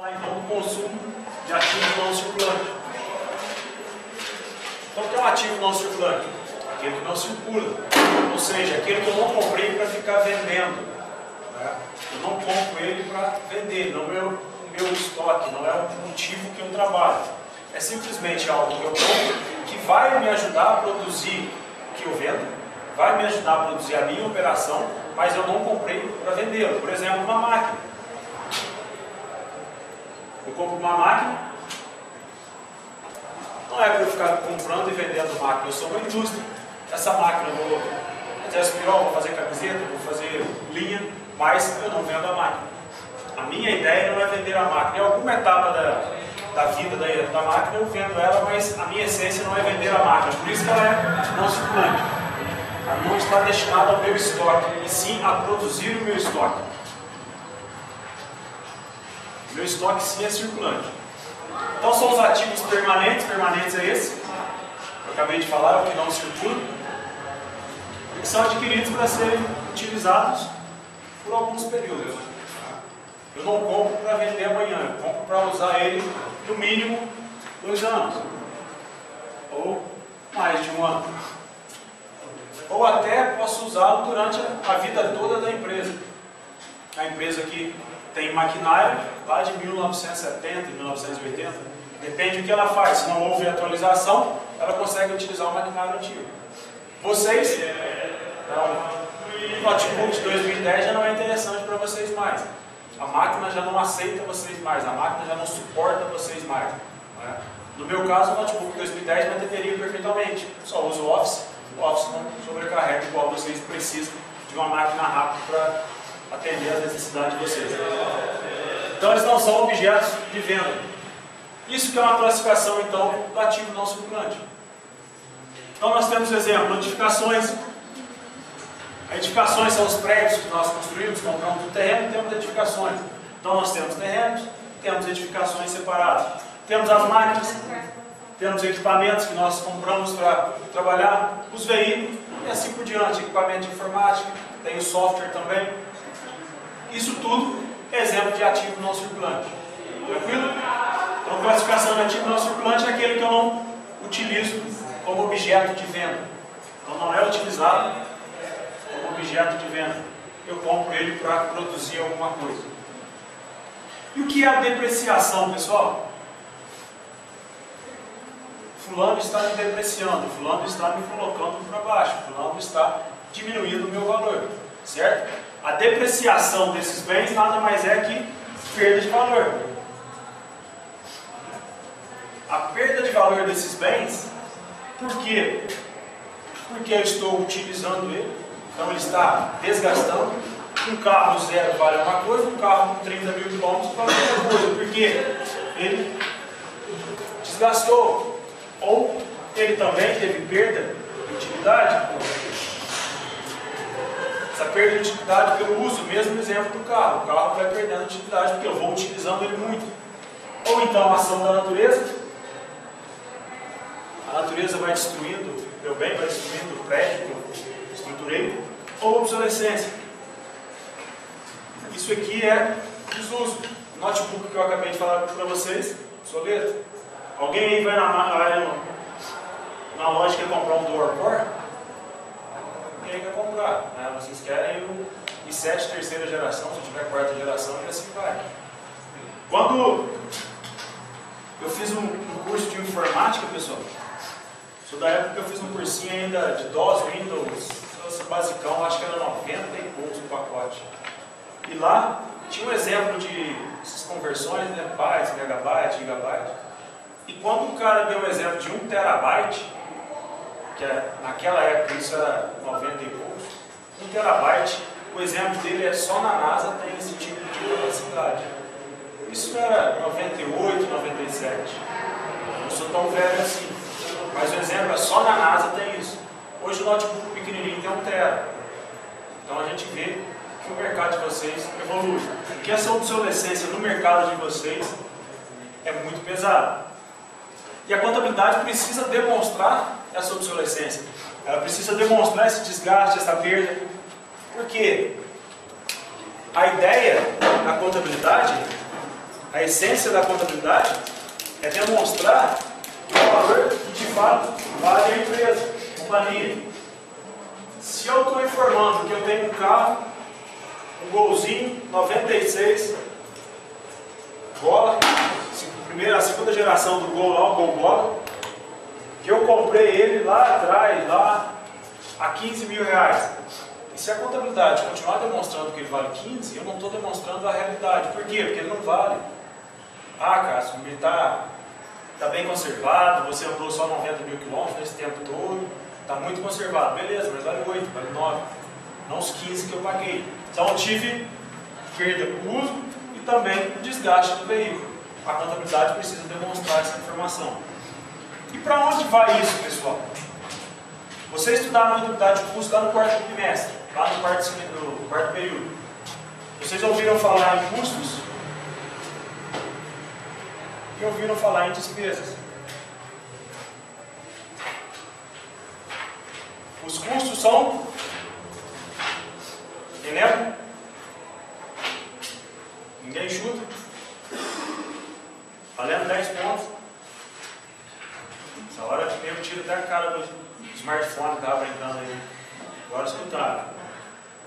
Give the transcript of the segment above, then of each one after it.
falar então do consumo de ativo não circulante. Então, o que é um ativo não circulante? Aquele que não circula, ou seja, aquele que eu não comprei para ficar vendendo. Né? Eu não compro ele para vender, não é o meu estoque, não é o motivo que eu trabalho. É simplesmente algo que eu compro que vai me ajudar a produzir o que eu vendo, vai me ajudar a produzir a minha operação, mas eu não comprei para vendê-lo. Por exemplo, uma máquina. Eu compro uma máquina, não é para eu ficar comprando e vendendo máquina, eu sou uma indústria. Essa máquina eu vou fazer aspirol, vou fazer camiseta, vou fazer linha, mas eu não vendo a máquina. A minha ideia não é vender a máquina. Em alguma etapa da, da vida da, da máquina eu vendo ela, mas a minha essência não é vender a máquina. Por isso que ela é não circulante. Ela não está destinada ao meu estoque, e sim a produzir o meu estoque. Meu estoque sim é circulante. Então são os ativos permanentes, permanentes é esse, eu acabei de falar, o que não circula, que são adquiridos para serem utilizados por alguns períodos. Eu não compro para vender amanhã, eu compro para usar ele no mínimo dois anos, ou mais de um ano. Ou até posso usá-lo durante a vida toda da empresa. A empresa que tem maquinário lá de 1970, 1980, depende do que ela faz. Se não houve atualização, ela consegue utilizar o maquinário antigo. Vocês, o notebook de 2010 já não é interessante para vocês mais. A máquina já não aceita vocês mais, a máquina já não suporta vocês mais. É? No meu caso, o notebook 2010 manteria perfeitamente. Só uso o Office, o Office não sobrecarrega igual vocês precisam de uma máquina rápida para atender às necessidades de vocês. Então eles não são objetos de venda. Isso que é uma classificação então do ativo não circulante. Então nós temos exemplo, edificações. Edificações são os prédios que nós construímos, compramos o terreno temos edificações. Então nós temos terrenos, temos edificações separadas. Temos as máquinas, temos equipamentos que nós compramos para trabalhar, os veículos e assim por diante, equipamento de informática, tem o software também. Isso tudo é exemplo de ativo não circulante. Tranquilo? Então, classificação de ativo não circulante é aquele que eu não utilizo como objeto de venda. Então, não é utilizado como objeto de venda. Eu compro ele para produzir alguma coisa. E o que é a depreciação, pessoal? Fulano está me depreciando, Fulano está me colocando para baixo, Fulano está diminuindo o meu valor, certo? A depreciação desses bens nada mais é que perda de valor. A perda de valor desses bens, por quê? Porque eu estou utilizando ele, então ele está desgastando. Um carro zero vale uma coisa, um carro com 30 mil quilômetros vale outra coisa, porque ele desgastou. Ou ele também teve perda de utilidade. Essa perda de utilidade eu uso, mesmo exemplo do carro. O carro vai perdendo utilidade porque eu vou utilizando ele muito. Ou então a ação da natureza. A natureza vai destruindo meu bem, vai destruindo o prédio que eu estruturei. Ou obsolescência. Isso aqui é desuso. O notebook que eu acabei de falar para vocês, obsoleto. Alguém aí vai na, na loja quer comprar um door core? Quer comprar. Né? Vocês querem o i7 terceira geração, se tiver quarta geração, e assim vai. Quando eu fiz um, um curso de informática, pessoal, sou da época que eu fiz um cursinho ainda de DOS, Windows, basicão, acho que era 90 e poucos o pacote. E lá tinha um exemplo de essas conversões, né, bytes, megabyte, gigabyte. E quando o cara deu um exemplo de 1 terabyte, que naquela época isso era 90 e 1 terabyte, o exemplo dele é só na NASA tem esse tipo de capacidade. Isso era 98, 97. Não sou tão velho assim. Mas o exemplo é só na NASA tem isso. Hoje o notebook pequenininho tem 1 tera. Então a gente vê que o mercado de vocês evolui. Que essa obsolescência no mercado de vocês é muito pesada. E a contabilidade precisa demonstrar essa obsolescência. Ela precisa demonstrar esse desgaste, essa perda. Porque a ideia da contabilidade A essência da contabilidade é demonstrar o valor que de fato vale a empresa, a companhia. Se eu estou informando que eu tenho um carro, um golzinho 96, bola, primeira, a segunda geração do gol lá, o gol bola, que eu comprei ele lá atrás, lá a 15 mil reais. E se a contabilidade continuar demonstrando que ele vale 15, eu não estou demonstrando a realidade. Por quê? Porque ele não vale. Ah, Cássio, ele está tá bem conservado, você andou só 90 mil quilômetros nesse tempo todo, está muito conservado. Beleza, mas vale 8, vale 9. Não os 15 que eu paguei. Então tive perda por uso e também desgaste do veículo. A contabilidade precisa demonstrar essa informação. E para onde vai isso, pessoal? Você estudar a contabilidade de custo lá no quarto trimestre, lá no quarto, no quarto período. Vocês ouviram falar em custos? e ouviram falar em despesas. Os custos são. Lembra? Ninguém chuta. Valendo 10 pontos. Essa hora até a cara do smartphone que estava brincando aí. Agora escutaram.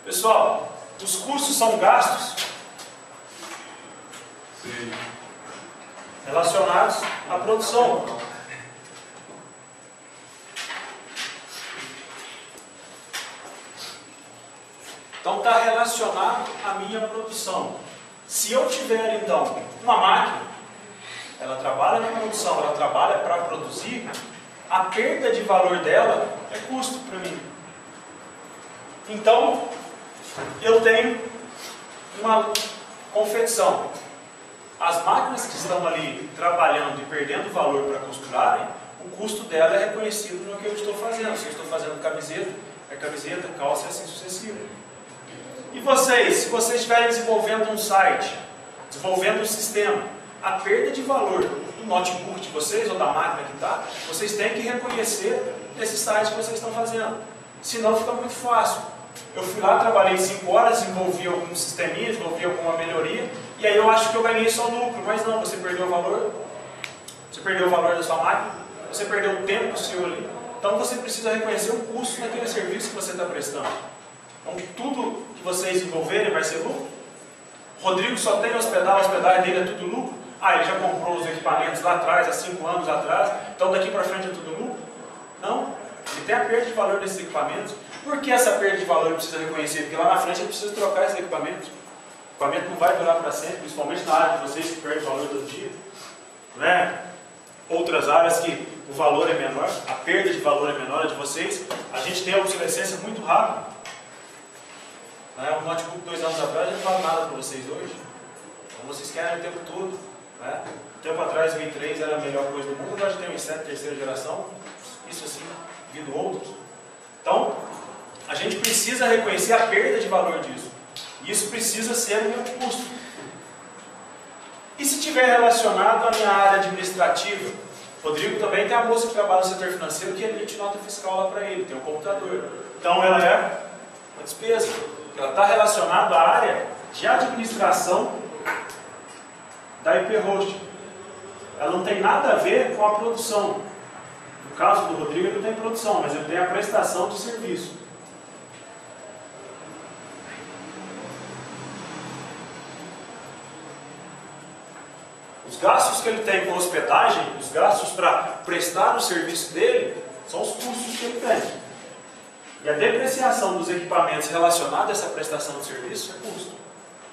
Pessoal, os custos são gastos. Sim relacionados à produção. Então está relacionado à minha produção. Se eu tiver então uma máquina, ela trabalha na produção, ela trabalha para produzir, a perda de valor dela é custo para mim. Então, eu tenho uma confecção. As máquinas que estão ali trabalhando e perdendo valor para costurarem, o custo dela é reconhecido no que eu estou fazendo. Se eu estou fazendo camiseta, é camiseta, calça e assim sucessivo. E vocês, se vocês estiverem desenvolvendo um site, desenvolvendo um sistema, a perda de valor do notebook de vocês ou da máquina que está, vocês têm que reconhecer esse site que vocês estão fazendo. Senão fica muito fácil. Eu fui lá, trabalhei 5 horas, desenvolvi algum sisteminha, desenvolvi alguma melhoria, e aí eu acho que eu ganhei só lucro, mas não, você perdeu o valor, você perdeu o valor da sua máquina, você perdeu o tempo seu ali. Então você precisa reconhecer o custo daquele serviço que você está prestando. Então tudo que vocês desenvolverem vai ser lucro. Rodrigo só tem hospedar, hospedagem dele é tudo lucro. Ah, ele já comprou os equipamentos lá atrás, há cinco anos atrás, então daqui para frente é tudo lucro? Não. Ele tem a perda de valor desses equipamentos. Por que essa perda de valor precisa reconhecer? Porque lá na frente ele precisa trocar esses equipamentos. O equipamento não vai durar para sempre, principalmente na área de vocês que perdem valor todo dia. Né? Outras áreas que o valor é menor, a perda de valor é menor, a de vocês, a gente tem a obsolescência muito rápida. Né? Um notebook dois anos atrás não vale nada para vocês hoje. Então vocês querem o tempo todo. Né? Tempo atrás o i3 era a melhor coisa do mundo, agora já tem o i7 terceira geração, isso assim, vindo outros. Então, a gente precisa reconhecer a perda de valor disso. Isso precisa ser o meu custo. E se estiver relacionado à minha área administrativa? Rodrigo também tem a moça que trabalha no setor financeiro que emite nota fiscal lá para ele, tem um computador. Então ela é uma despesa. Ela está relacionada à área de administração da IP Host. Ela não tem nada a ver com a produção. No caso do Rodrigo, ele não tem produção, mas ele tem a prestação de serviço. Os gastos que ele tem com hospedagem, os gastos para prestar o serviço dele, são os custos que ele tem. E a depreciação dos equipamentos relacionados a essa prestação de serviço é custo.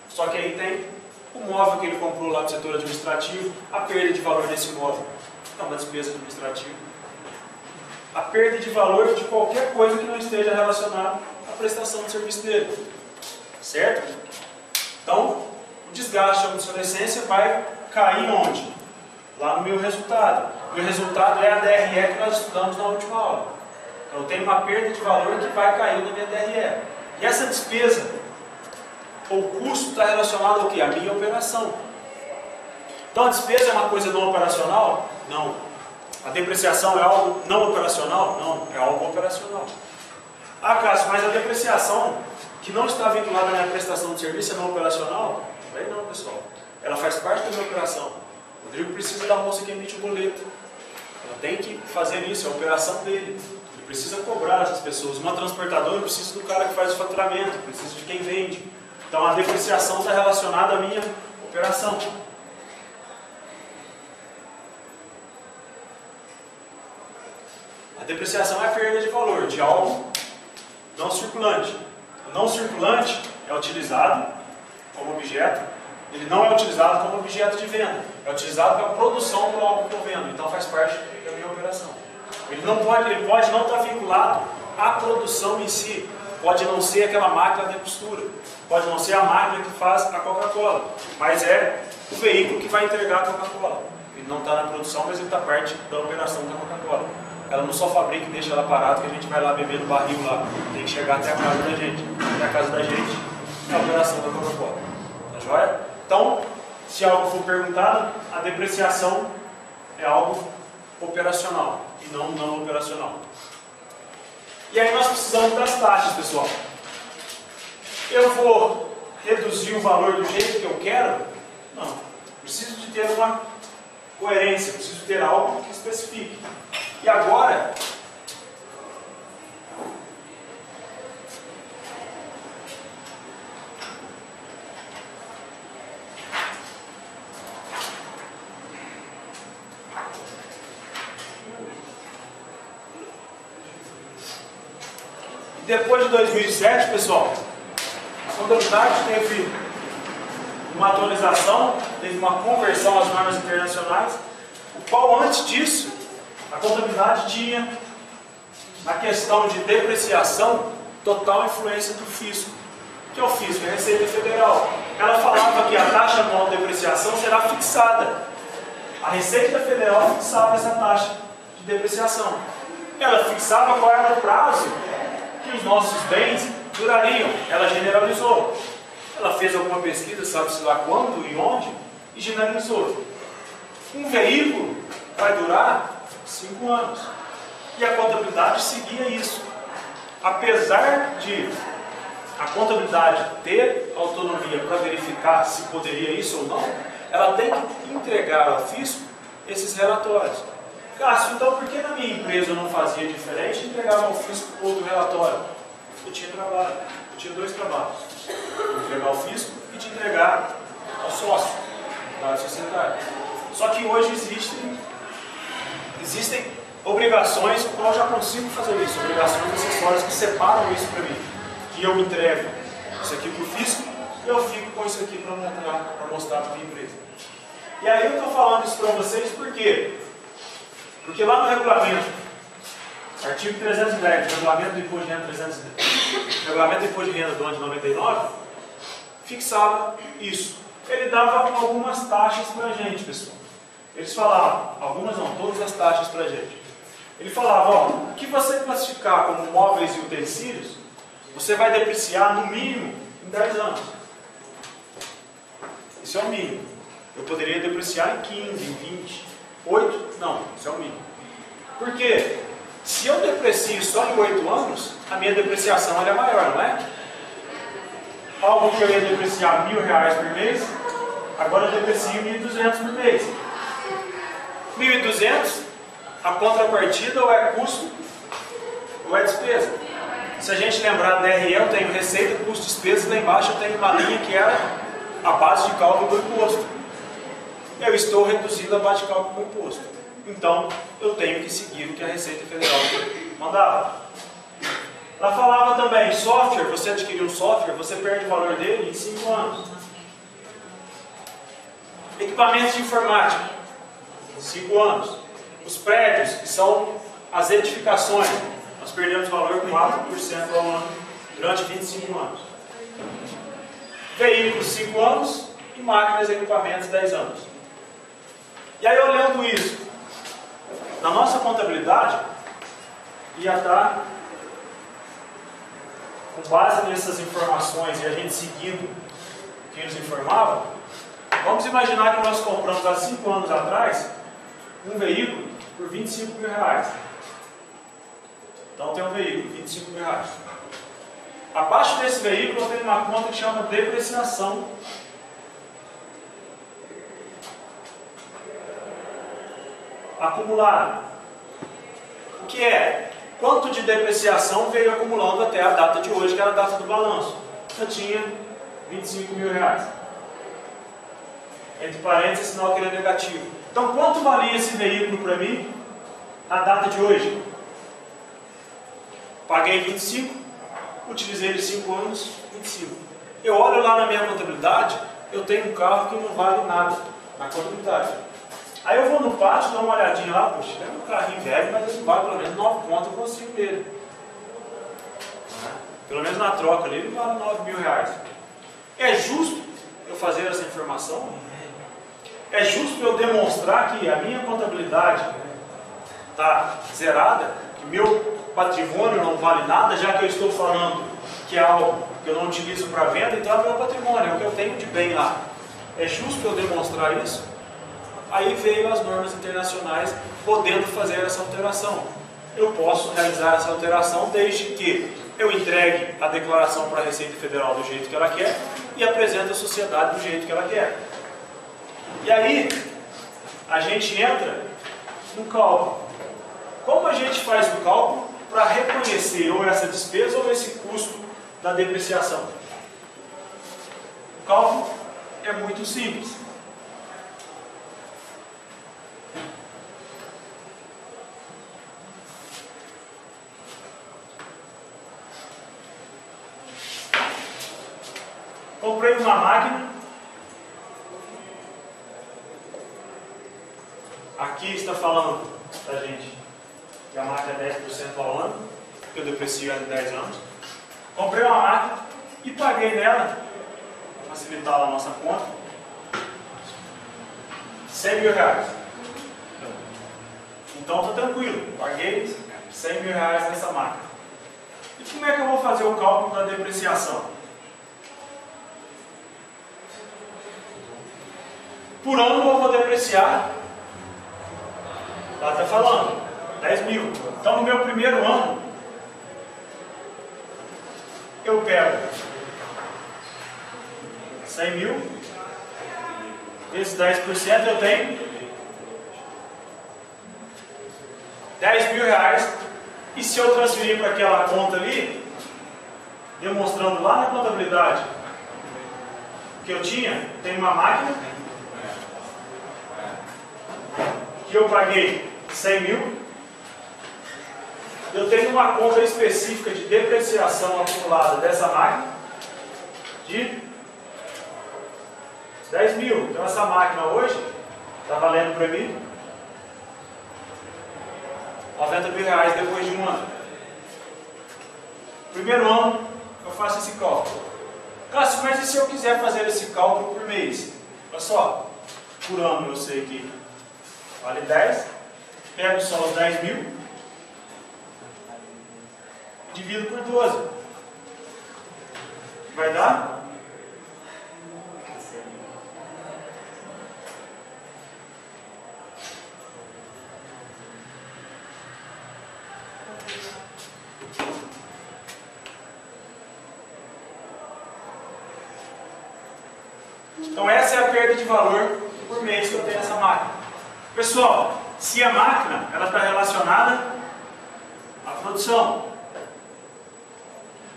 Só que aí tem o móvel que ele comprou lá do setor administrativo, a perda de valor desse móvel, é uma despesa administrativa. A perda de valor de qualquer coisa que não esteja relacionada à prestação de serviço dele. Certo? Então, o desgaste, a obsolescência vai cair onde? Lá no meu resultado. O meu resultado é a DRE que nós estudamos na última aula. Então eu tenho uma perda de valor que vai cair na minha DRE. E essa despesa, ou custo, está relacionado ao que? A minha operação. Então a despesa é uma coisa não operacional? Não. A depreciação é algo não operacional? Não, é algo operacional. Ah, Cássio, mas a depreciação que não está vinculada à minha prestação de serviço é não operacional? Aí não, pessoal. ela faz parte da minha operação. O Rodrigo precisa da moça que emite o boleto. Ela tem que fazer isso, é a operação dele. Ele precisa cobrar essas pessoas. Uma transportadora precisa do cara que faz o faturamento, precisa de quem vende. Então a depreciação está relacionada à minha operação. A depreciação é a perda de valor de algo não circulante. O não circulante é utilizado como objeto, ele não é utilizado como objeto de venda, é utilizado para produção do algo que eu vendo, então faz parte da minha operação. Ele, não pode, ele pode não estar vinculado à produção em si, pode não ser aquela máquina de costura, pode não ser a máquina que faz a Coca-Cola, mas é o veículo que vai entregar a Coca-Cola. Ele não está na produção, mas ele está parte da operação da Coca-Cola. Ela não só fabrica e deixa ela parada que a gente vai lá beber no barril lá. Tem que chegar até a casa da gente. Até a casa da gente é a operação da Coca-Cola. Tá joia? Então, se algo for perguntado, a depreciação é algo operacional e não não operacional. E aí nós precisamos das taxas, pessoal. Eu vou reduzir o valor do jeito que eu quero? Não. Preciso de ter uma coerência, preciso ter algo que especifique. E agora, depois de 2007, pessoal, a contabilidade teve uma atualização, teve uma conversão às normas internacionais, o qual antes disso a contabilidade tinha, na questão de depreciação, total influência do fisco. O que é o fisco? É a Receita Federal. Ela falava que a taxa anual de depreciação será fixada. A Receita Federal fixava essa taxa de depreciação. Ela fixava qual era o prazo que os nossos bens durariam. Ela generalizou. Ela fez alguma pesquisa, sabe-se lá quando e onde, e generalizou. Um veículo vai durar cinco anos. E a contabilidade seguia isso. Apesar de a contabilidade ter autonomia para verificar se poderia isso ou não, ela tem que entregar ao fisco esses relatórios. Cássio, então por que na minha empresa eu não fazia diferente e entregava ao fisco outro relatório? Eu tinha trabalho, eu tinha dois trabalhos. Entregar ao fisco e te entregar ao sócio da sociedade. Só que hoje existem Existem obrigações, o eu já consigo fazer isso, obrigações acessórias que separam isso para mim, que eu entrego isso aqui para o fisco e eu fico com isso aqui para mostrar, para a minha empresa. E aí eu estou falando isso para vocês por quê? Porque lá no regulamento, artigo 310, regulamento do imposto de renda 310, regulamento do imposto de renda do ano de 99, fixava isso. Ele dava algumas taxas para a gente, pessoal. Eles falavam, algumas não, todas as taxas para a gente. Ele falava, ó, o que você classificar como móveis e utensílios, você vai depreciar no mínimo em 10 anos. Isso é o mínimo. Eu poderia depreciar em 15, em 20, 8, não, isso é o mínimo. Por quê? Se eu deprecio só em 8 anos, a minha depreciação é maior, não é? Algo que eu ia depreciar mil reais por mês, agora eu deprecio 1.200 por mês. 1.200, a contrapartida ou é custo ou é despesa. Se a gente lembrar da DRE, eu tenho receita, custo, despesa, e lá embaixo eu tenho uma linha que era a base de cálculo do imposto. Eu estou reduzindo a base de cálculo do imposto. Então, eu tenho que seguir o que a Receita Federal mandava. Ela falava também, software, você adquiriu um software, você perde o valor dele em 5 anos. Equipamentos de informática. 5 anos. Os prédios, que são as edificações, nós perdemos valor 4% ao ano durante 25 anos. Veículos, 5 anos e máquinas e equipamentos, 10 anos. E aí, olhando isso, na nossa contabilidade, ia estar com base nessas informações e a gente seguindo quem nos informava, vamos imaginar que nós compramos há 5 anos atrás um veículo por 25 mil reais. Então tem um veículo, 25 mil reais. Abaixo desse veículo eu tenho uma conta que chama depreciação. Acumulado. O que é? Quanto de depreciação veio acumulando até a data de hoje, que era a data do balanço? Eu tinha 25 mil reais. Entre parênteses, sinal que ele é negativo. Então, quanto valia esse veículo para mim na data de hoje? Paguei 25, utilizei ele 5 anos, 25. Eu olho lá na minha contabilidade, eu tenho um carro que não vale nada na contabilidade. Aí eu vou no pátio, dou uma olhadinha lá, puxa, é um carrinho velho, mas ele vale pelo menos 9 pontos, eu consigo dele. Pelo menos na troca ali, ele vale 9 mil reais. É justo eu fazer essa informação? É justo eu demonstrar que a minha contabilidade está zerada, que meu patrimônio não vale nada, já que eu estou falando que é algo que eu não utilizo para venda, então é meu patrimônio, é o que eu tenho de bem lá. É justo eu demonstrar isso? Aí veio as normas internacionais podendo fazer essa alteração. Eu posso realizar essa alteração desde que eu entregue a declaração para a Receita Federal do jeito que ela quer e apresente a sociedade do jeito que ela quer. E aí, a gente entra no cálculo. Como a gente faz o cálculo para reconhecer ou essa despesa ou esse custo da depreciação? O cálculo é muito simples. Comprei uma máquina. Aqui está falando da gente que a máquina é 10% ao ano, que eu deprecio em 10 anos. Comprei uma máquina e paguei nela, para facilitar a nossa conta, 100 mil reais. Então está tranquilo, paguei 100 mil reais nessa máquina. E como é que eu vou fazer o cálculo da depreciação? Por ano eu vou depreciar, lá está falando, 10 mil. Então no meu primeiro ano, eu pego 100 mil, vezes 10% eu tenho 10 mil reais. E se eu transferir para aquela conta ali, demonstrando lá na contabilidade que eu tinha, tem uma máquina que eu paguei 100 mil, eu tenho uma conta específica de depreciação acumulada dessa máquina de 10 mil. Então essa máquina hoje está valendo para mim 90 mil reais depois de um ano. Primeiro ano eu faço esse cálculo. Cássio, mas e se eu quiser fazer esse cálculo por mês? Olha só, por ano eu sei que vale 10, pego só os 10 mil, divido por 12. Vai dar? Então essa é a perda de valor por mês que eu tenho nessa máquina. Pessoal, se a máquina ela está relacionada à produção.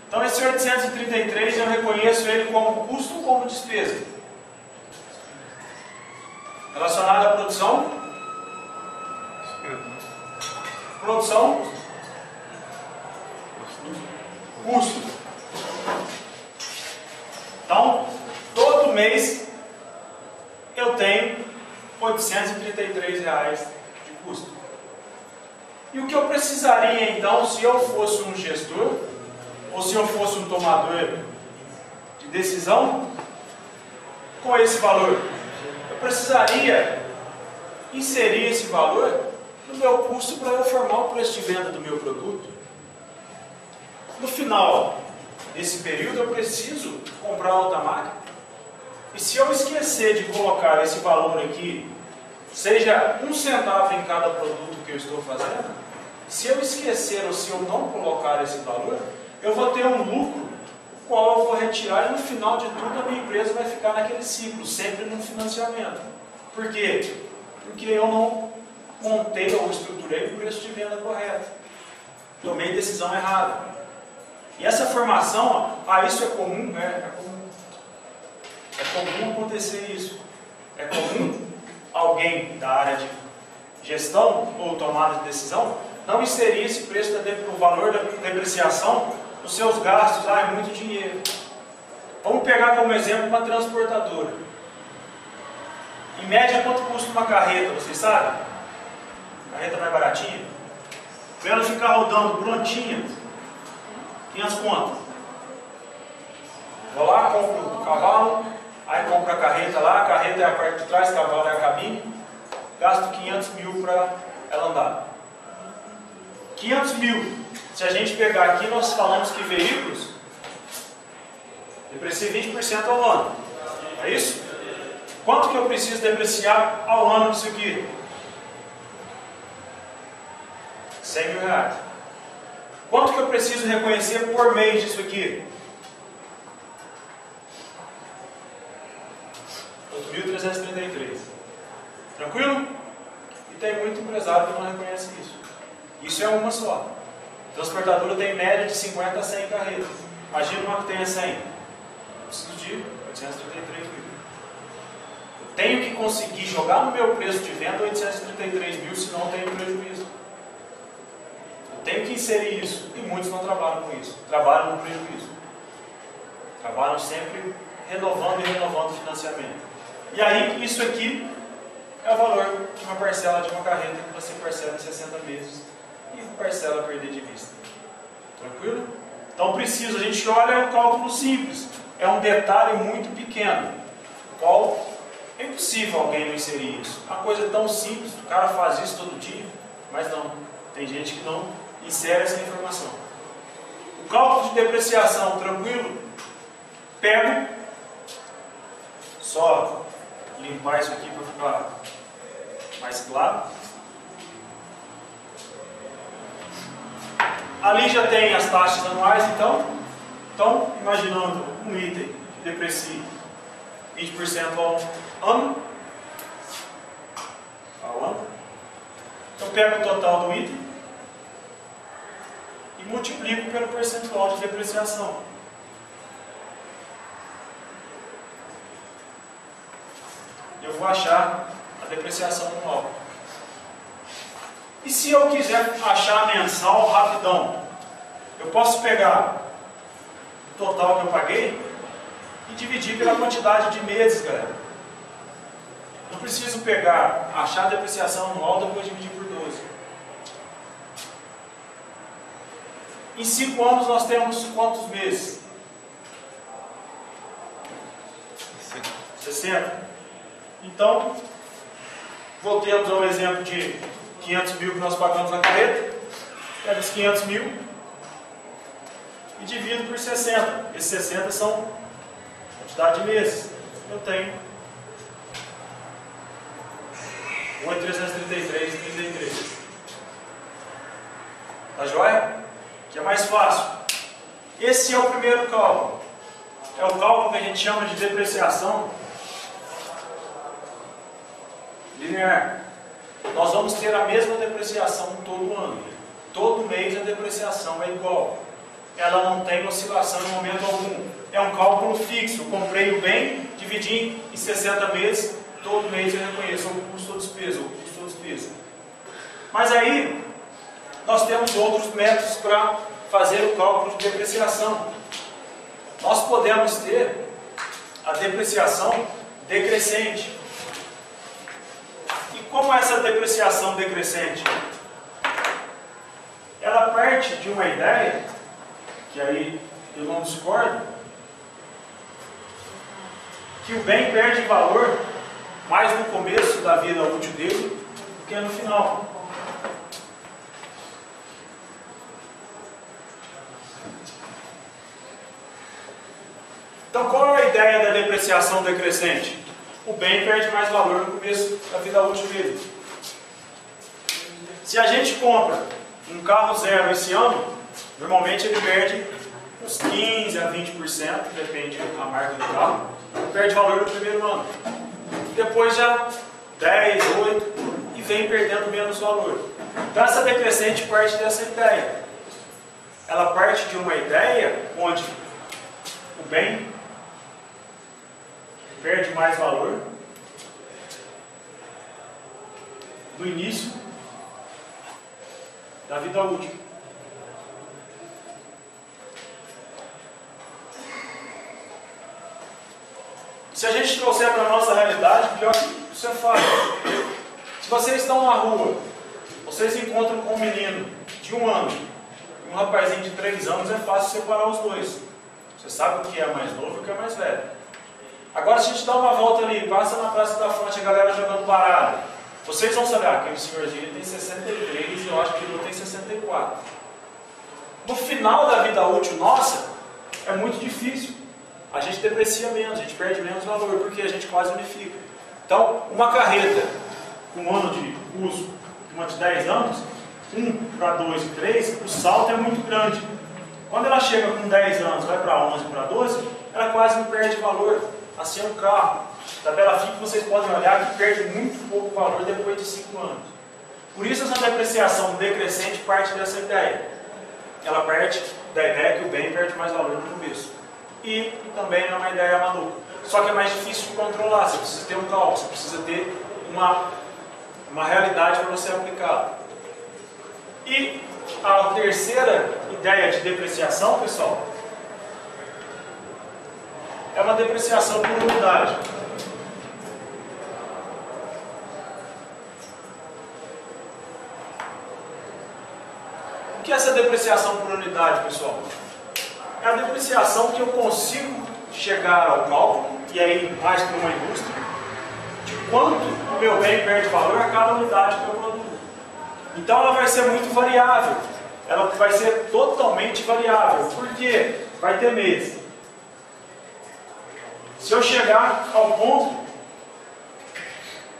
Então esse 833 eu reconheço ele como custo ou como despesa? Relacionado à produção? Produção? Custo. Então, todo mês eu tenho 833 reais de custo. E o que eu precisaria então, se eu fosse um gestor, ou se eu fosse um tomador de decisão, com esse valor? Eu precisaria inserir esse valor no meu custo para eu formar o preço de venda do meu produto. No final desse período, eu preciso comprar outra máquina. E se eu esquecer de colocar esse valor aqui, seja um centavo em cada produto que eu estou fazendo, se eu esquecer ou se eu não colocar esse valor, eu vou ter um lucro, o qual eu vou retirar e no final de tudo a minha empresa vai ficar naquele ciclo, sempre no financiamento. Por quê? Porque eu não montei ou estruturei o preço de venda correto. Tomei decisão errada. E essa formação, ah, isso é comum, né? É comum. É comum acontecer isso. É comum alguém da área de gestão ou tomada de decisão não inserir esse preço, da, o valor da depreciação nos seus gastos. Ah, é muito dinheiro. Vamos pegar como exemplo uma transportadora. Em média, quanto custa uma carreta, vocês sabem? Carreta mais baratinha? Para ela ficar rodando prontinha, 500 contas. Vou lá, compro o cavalo, aí compro a carreta lá, a carreta é a parte de trás, cavalo é a cabine, gasto 500 mil para ela andar. 500 mil. Se a gente pegar aqui, nós falamos que veículos deprecia 20% ao ano. É isso? Quanto que eu preciso depreciar ao ano disso aqui? 100 mil reais. Quanto que eu preciso reconhecer por mês disso aqui? 8.333. Tranquilo? E tem muito empresário que não reconhece isso. Isso é uma só. Transportadora tem média de 50 a 100 carretas. Imagina uma que tenha 100. Eu preciso de 833 mil. Eu tenho que conseguir jogar no meu preço de venda 833 mil, senão eu tenho prejuízo. Eu tenho que inserir isso. E muitos não trabalham com isso. Trabalham no prejuízo. Trabalham sempre renovando e renovando o financiamento. E aí, isso aqui é o valor de uma parcela de uma carreta que você parcela em 60 meses e parcela perder de vista. Tranquilo? Então preciso, a gente olha um cálculo simples, é um detalhe muito pequeno, qual é impossível alguém não inserir isso. Uma coisa tão simples, o cara faz isso todo dia, mas não, tem gente que não insere essa informação. O cálculo de depreciação, tranquilo? Pego, só limpar isso aqui para ficar mais claro. Ali já tem as taxas anuais, então. Então, imaginando um item que deprecia 20% ao ano. Ao ano. Eu pego o total do item e multiplico pelo percentual de depreciação. Eu vou achar a depreciação anual. E se eu quiser achar mensal rapidão, eu posso pegar o total que eu paguei e dividir pela quantidade de meses, galera. Não preciso pegar, achar a depreciação anual depois dividir por 12. Em 5 anos nós temos quantos meses? 60. Então, voltemos ao exemplo de 500 mil que nós pagamos na carreta, pego os 500 mil e divido por 60. Esses 60 são quantidade de meses. Eu tenho 8,333 e 33. Tá joia? Que é mais fácil. Esse é o primeiro cálculo. É o cálculo que a gente chama de depreciação linear nós vamos ter a mesma depreciação todo ano. Todo mês a depreciação é igual. Ela não tem oscilação em momento algum. É um cálculo fixo. Eu comprei o bem, dividi em 60 meses, todo mês eu reconheço o custo ou despesa, o custo ou despesa. Mas aí, nós temos outros métodos para fazer o cálculo de depreciação. Nós podemos ter a depreciação decrescente. Como essa depreciação decrescente? Ela parte de uma ideia, que aí eu não discordo, que o bem perde valor mais no começo da vida útil dele do que no final. Então, qual é a ideia da depreciação decrescente? O bem perde mais valor no começo da vida útil dele. Se a gente compra um carro zero esse ano, normalmente ele perde uns 15 a 20%, depende da marca do carro, perde valor no primeiro ano. Depois já 10, 8 e vem perdendo menos valor. Então essa decrescente parte dessa ideia. Ela parte de uma ideia onde o bem perde mais valor do início da vida útil. Se a gente trouxer para a nossa realidade, pior que isso é. Se vocês estão na rua, vocês encontram com um menino de um ano e um rapazinho de três anos, é fácil separar os dois. Você sabe o que é mais novo e o que é mais velho. Agora, se a gente dá uma volta ali, passa na Praça da Fonte, a galera jogando baralho, vocês vão saber, ah, aquele senhorzinho tem 63 e eu acho que ele tem 64. No final da vida útil nossa, é muito difícil. A gente deprecia menos, a gente perde menos valor, porque a gente quase unifica. Então, uma carreta com um ano de uso, uma de 10 anos, 1 para 2 e 3, o salto é muito grande. Quando ela chega com 10 anos, vai para 11 para 12, ela quase não perde valor. Assim é um carro. Tabela FIP vocês podem olhar que perde muito pouco valor depois de 5 anos. Por isso essa depreciação decrescente parte dessa ideia. Ela parte da ideia que o bem perde mais valor no começo. E também é uma ideia maluca. Só que é mais difícil de controlar, você precisa ter um cálculo, você precisa ter uma, uma realidade para você aplicar. E a terceira ideia de depreciação, pessoal, é uma depreciação por unidade. O que é essa depreciação por unidade, pessoal? É a depreciação que eu consigo chegar ao cálculo, e aí mais para uma indústria, de quanto o meu bem perde valor a cada unidade que eu produzo. Então ela vai ser muito variável. Ela vai ser totalmente variável. Por quê? Vai ter mês se eu chegar ao ponto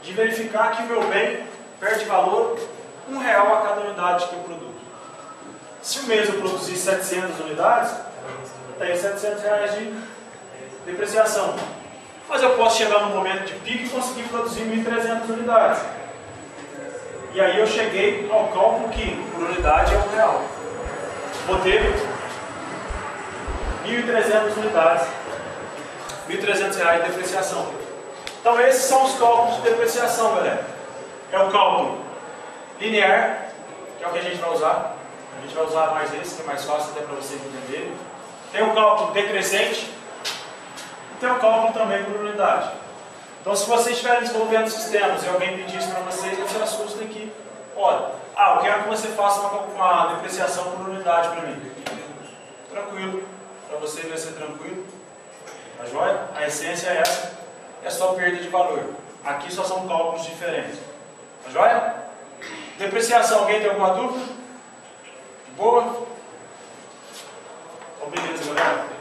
de verificar que o meu bem perde valor um real a cada unidade que eu produzo. Se o mês eu produzir 700 unidades, tenho 700 reais de depreciação. Mas eu posso chegar no momento de pico e conseguir produzir 1.300 unidades. E aí eu cheguei ao cálculo que por unidade é um real. Vou ter 1.300 unidades 1.300 reais de depreciação. Então esses são os cálculos de depreciação, galera. É o cálculo linear, que é o que a gente vai usar. A gente vai usar mais esse, que é mais fácil até para vocês entenderem. Tem o cálculo decrescente e tem o cálculo também por unidade. Então se vocês estiverem desenvolvendo sistemas e alguém pedir isso para vocês, não se assustem aqui. Olha, ah, eu quero que você faça uma, uma depreciação por unidade para mim. Tranquilo. Para vocês vai ser tranquilo. Joia? A essência é essa, é só perda de valor. Aqui só são cálculos diferentes. Tá joia? Depreciação, alguém tem alguma dúvida? Boa? Então, beleza, galera.